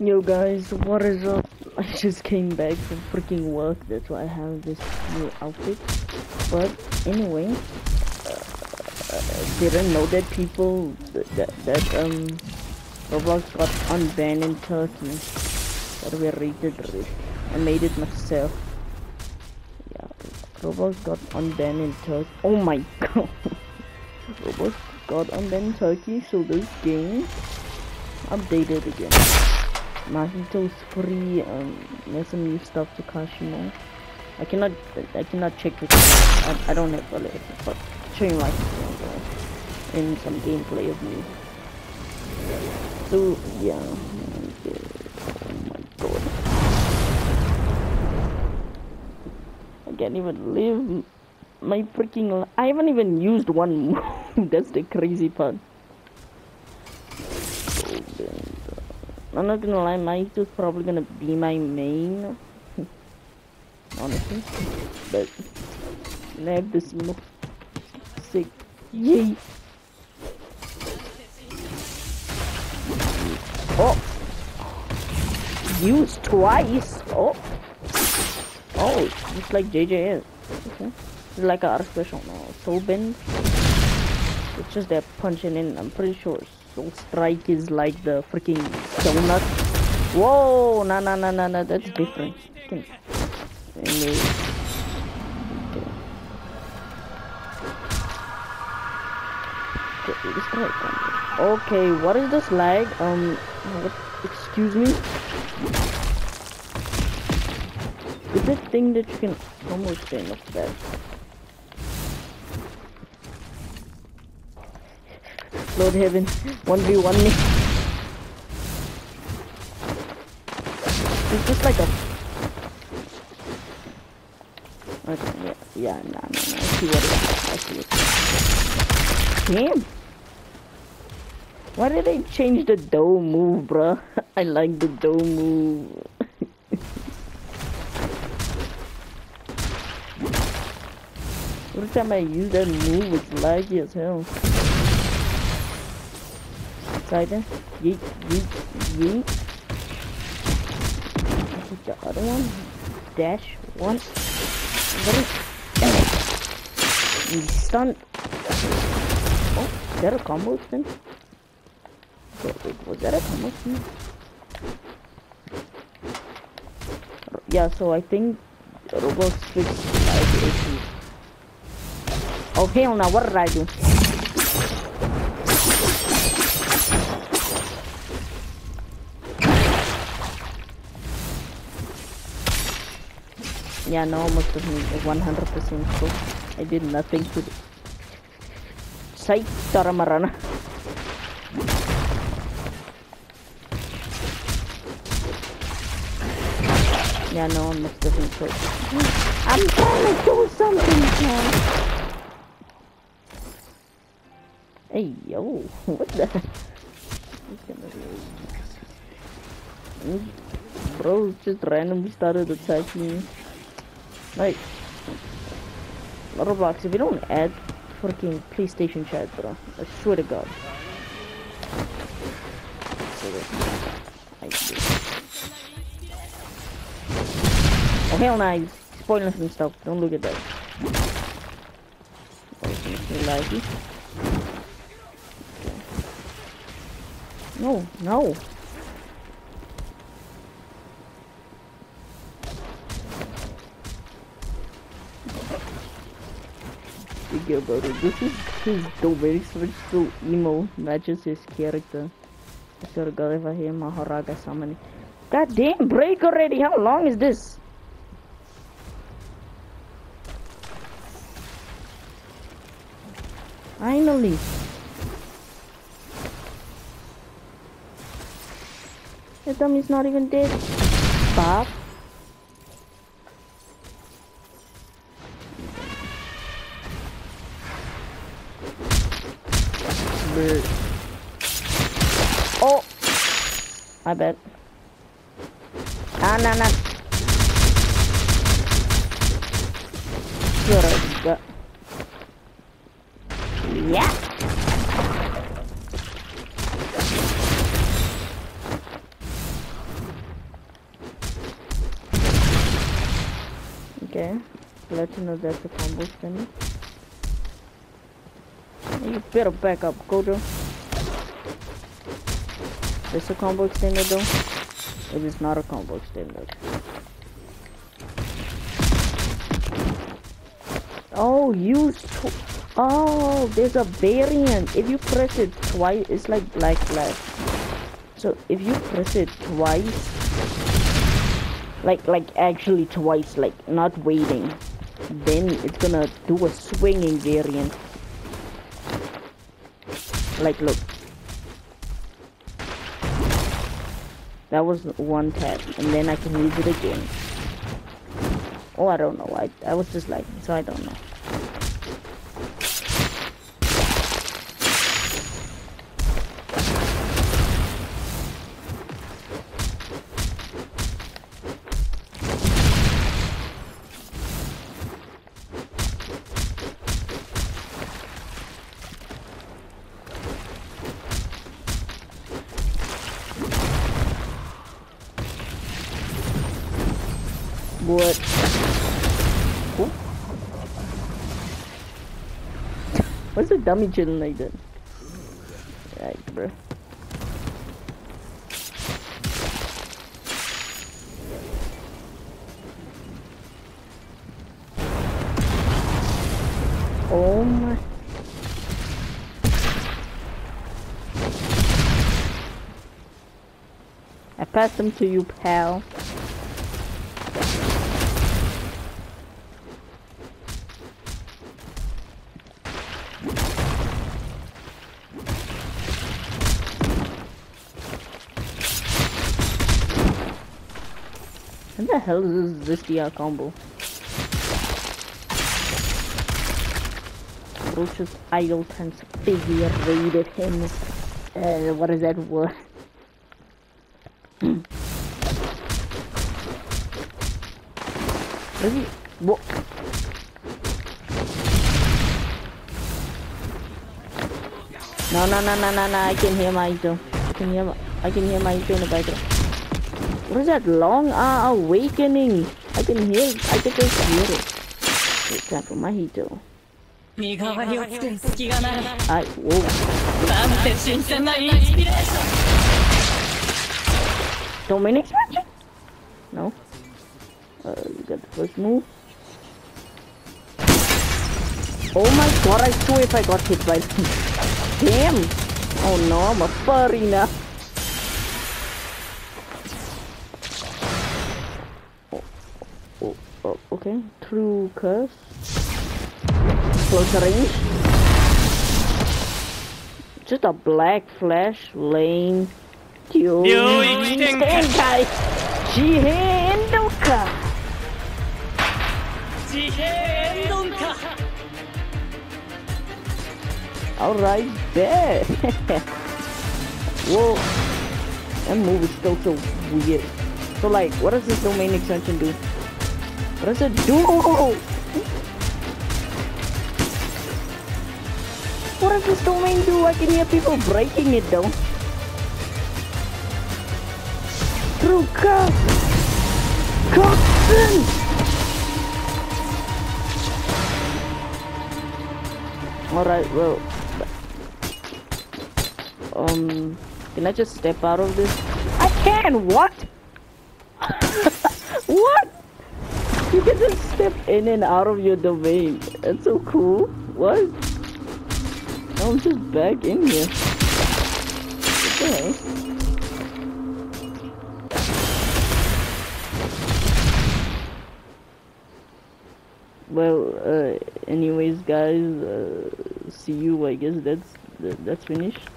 Yo guys, what is up? I just came back from freaking work, that's why I have this new outfit. But anyway, uh, didn't know that people that that, um Roblox got unbanned in Turkey. That we rated it. I made it myself. Yeah, Roblox got unbanned in Turkey. Oh my god. Roblox got unbanned in Turkey, so this game updated again. Is free, um, there's some new stuff to Kashimo. I cannot, I cannot check it. I, I don't have a but show you my in some gameplay of me. So yeah, oh my god, I can't even live my freaking. I haven't even used one move. That's the crazy part. I'm not gonna lie, my is probably gonna be my main. Honestly. But I have this most sick yay. Oh used twice. Oh Oh, just like JJ is. Okay. It's like our special now. So bend. It's just they're punching in, I'm pretty sure so strike is like the freaking donut. Whoa, no, no, no, no, no, that's different. Okay. Okay. what is this lag? Um, what, excuse me? Is it thing that you can almost stand up that? Lord Heaven, 1v1 me. It's just like a... Okay, yeah, yeah, nah, nah, nah, I see what it is, I see it. Damn! Why did they change the dough move, bruh? I like the dough move. Every time I use that move, it's laggy as hell. Excited. Yeet, yeet, yeet. Put the other one. Dash once. Very. You stun. Oh, is that a combo spin? Wait, was that a combo spin? Yeah, so I think Roblox fixed issues. Oh hell no, what did I do? Yeah, no, almost of me, 100% so I did nothing to it. Say, Taramarana. Yeah, no, almost doesn't so. I'm trying to do something, man. Hey, yo, what the? Bro just randomly started attacking me. Like, Roblox, if you don't add freaking PlayStation chat, bro, I swear to God. Oh hell no, he's spoiling some stuff. Don't look at that. No, no. About it. This is his very switch so emo matches his character. I swear to God if I hear Mahoraga summoning. God damn break already, how long is this? Finally. The dummy's not even dead. Bob. I bet. Ah, no, no. Good. Yeah. Okay. Let you know that's a combo spinner. You better back up, Gojo. This a combo extender though? It is not a combo extender. Oh, use Oh, there's a variant. If you press it twice, it's like black flash. So if you press it twice, like like actually twice, like not waiting, then it's gonna do a swinging variant. Like look. That was one tap, and then I can use it again. Oh, I don't know. I, I was just like, so I don't know. What? What's the dummy chilling like that? Right, bro. Oh my. I passed them to you, pal. What the hell is this DR combo? Roach's idle tense figure raided him. Uh, what is that word? Is he? What? No, no, no, no, no, no, I can hear my Ito. I can hear my, I can hear my Ito in the background. What is that long uh, awakening? I can hear it. I can just hear it. Wait, time for my Hito. 身代わりを作る隙がないなん I, whoa. て新鮮なインスピレーション Domain expansion? No. Uh, you got the first move. Oh my god, I saw if I got hit by... Damn! Oh no, I'm a furry now. Oh, oh, oh, oh okay, true curse. Close range. Just a black flash lane. Yo, Tenkai! Jihen Doka! 地平エンドか地平エンドンか Alright, bet. Whoa. That move is still so weird. So like, what does this domain extension do? What does it do? What does this domain do? I can hear people breaking it though. Through cut! Coxon! Alright, well. Um, can I just step out of this? I can! What? what? You can just step in and out of your domain. That's so cool. What? I'm just back in here. Okay. Well, uh, anyways, guys, uh, see you. I guess that's that, that's finished.